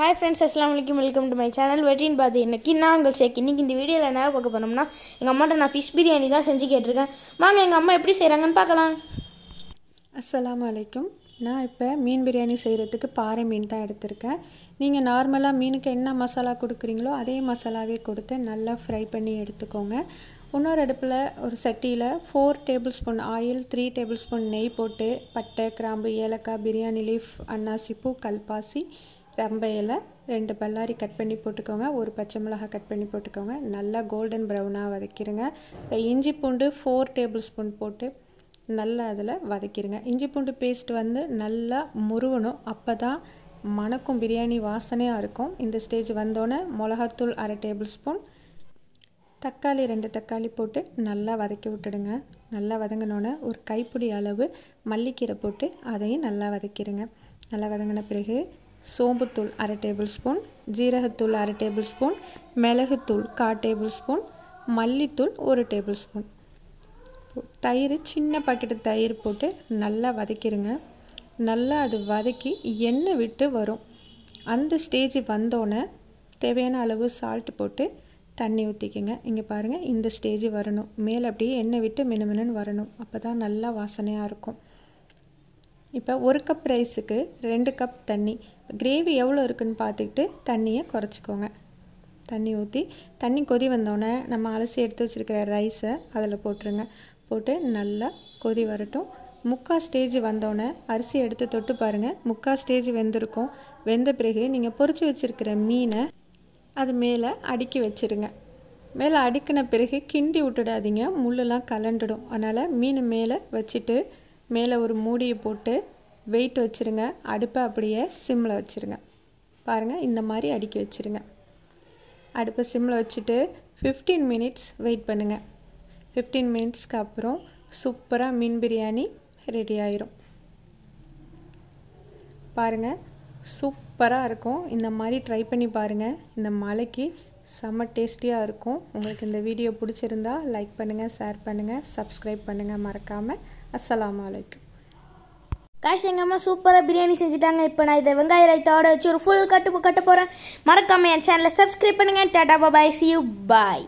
Hi friends அஸ்லாம் வலைக்கம் welcome to my channel வெட்டின் பார்த்து இன்னைக்கு நான் உங்கள் ஷேக் இன்னைக்கு இந்த வீடியோவில் என்ன பார்க்க போனோம்னா எங்கள் அம்மாட்ட நான் ஃபிஷ் பிரியாணி தான் செஞ்சு கேட்டிருக்கேன். வாங்க எங்கள் அம்மா எப்படி செய்கிறாங்கன்னு பார்க்கலாம். அஸ்லாம் அலைக்கும் நான் இப்போ மீன் பிரியாணி செய்கிறதுக்கு பாறை மீன் தான் எடுத்திருக்கேன். நீங்கள் நார்மலாக மீனுக்கு என்ன மசாலா கொடுக்குறீங்களோ அதே மசாலாவே கொடுத்து நல்லா ஃப்ரை பண்ணி எடுத்துக்கோங்க. இன்னொரு அடுப்பில் ஒரு சட்டியில் four tablespoon oil three tablespoon நெய் போட்டு பட்டை கிராம்பு ஏலக்காய் பிரியாணி லீஃப் அன்னாசிப்பூ கல்பாசி ரம்பையில் ரெண்டு பல்லாரி கட் பண்ணி போட்டுக்கோங்க. ஒரு பச்சை மிளகாய் கட் பண்ணி போட்டுக்கோங்க. நல்லா கோல்டன் ப்ரௌனாக வதக்கிடுங்க இப்போ இஞ்சி பூண்டு ஃபோர் டேபிள் ஸ்பூன் போட்டு நல்லா அதில் வதக்கிடுங்க இஞ்சி பூண்டு பேஸ்ட் வந்து நல்லா முருவணும். அப்போ தான் மணக்கும் பிரியாணி வாசனையாக இருக்கும். இந்த ஸ்டேஜ் வந்தோடனே மிளகாத்தூள் அரை டேபிள் ஸ்பூன் தக்காளி ரெண்டு தக்காளி போட்டு நல்லா வதக்கி விட்டுடுங்க. நல்லா வதங்கினோன்னே ஒரு கைப்பிடி அளவு மல்லிக்கீரை போட்டு அதையும் நல்லா வதக்கிடுங்க நல்லா வதங்கின பிறகு சோம்புத்தூள் அரை டேபிள் ஸ்பூன் ஜீரகத்தூள் அரை டேபிள் ஸ்பூன் மிளகுத்தூள் கால் டேபிள் ஸ்பூன் மல்லித்தூள் ஒரு டேபிள் ஸ்பூன் தயிர் சின்ன பாக்கெட்டு தயிர் போட்டு நல்லா வதக்கிடுங்க நல்லா அது வதக்கி எண்ணெய் விட்டு வரும். அந்த ஸ்டேஜ் வந்தோடனே தேவையான அளவு சால்ட் போட்டு தண்ணி ஊற்றிக்கங்க இங்கே பாருங்கள் இந்த ஸ்டேஜ் வரணும். மேலே அப்படியே எண்ணெய் விட்டு மினுமினுன்னு வரணும். அப்போ தான் நல்லா வாசனையாக இருக்கும். இப்போ ஒரு கப் ரைஸுக்கு ரெண்டு கப் தண்ணி. கிரேவி எவ்வளோ இருக்குன்னு பார்த்துக்கிட்டு தண்ணியை குறைச்சிக்கோங்க. தண்ணி ஊற்றி தண்ணி கொதி வந்தோடனே நம்ம அலசி எடுத்து வச்சுருக்கிற ரைஸை அதில் போட்டுருங்க. போட்டு நல்லா கொதி வரட்டும். முக்கால் ஸ்டேஜ் வந்தோடனே அரிசி எடுத்து தொட்டு பாருங்கள் முக்கால் ஸ்டேஜ் வெந்திருக்கும். வெந்த பிறகு நீங்கள் பொறிச்சு வச்சுருக்கிற மீனை அது மேலே அடுக்கி வச்சுருங்க. மேலே அடுக்கின பிறகு கிண்டி விட்டுடாதீங்க. முள்ளெல்லாம் கலண்டுடும். அதனால் மீன் மேலே வச்சுட்டு மேலே ஒரு மூடியை போட்டு வெயிட் வச்சுருங்க. அடுப்பை அப்படியே சிம்மில் வச்சுருங்க. பாருங்கள் இந்த மாதிரி அடுக்கி வச்சுருங்க. அடுப்பை சிம்மில் வச்சுட்டு ஃபிஃப்டீன் மினிட்ஸ் வெயிட் பண்ணுங்கள் ஃபிஃப்டீன் மினிட்ஸ்க்கு அப்புறம் சூப்பராக மீன் பிரியாணி ரெடி ஆயிரும். பாருங்கள் சூப்பராக இருக்கும். இந்த மாதிரி ட்ரை பண்ணி பாருங்கள் இந்த மலைக்கு செம்ம டேஸ்டியாக இருக்கும். உங்களுக்கு இந்த வீடியோ பிடிச்சிருந்தா லைக் பண்ணுங்கள் ஷேர் பண்ணுங்கள் சப்ஸ்கிரைப் பண்ணுங்கள் மறக்காமல் அஸ்ஸலாமு அலைக்கும். காய்ஸ் எங்கள் அம்மா சூப்பராக பிரியாணி செஞ்சுட்டாங்க. இப்போ நான் இதை வெங்காய ரைத்தோட வச்சு ஒரு ஃபுல் கட்டு கட்ட போகிறேன் மறக்காமல் என் சேனலை சப்ஸ்கிரைப் பண்ணுங்கள் tata bye see you bye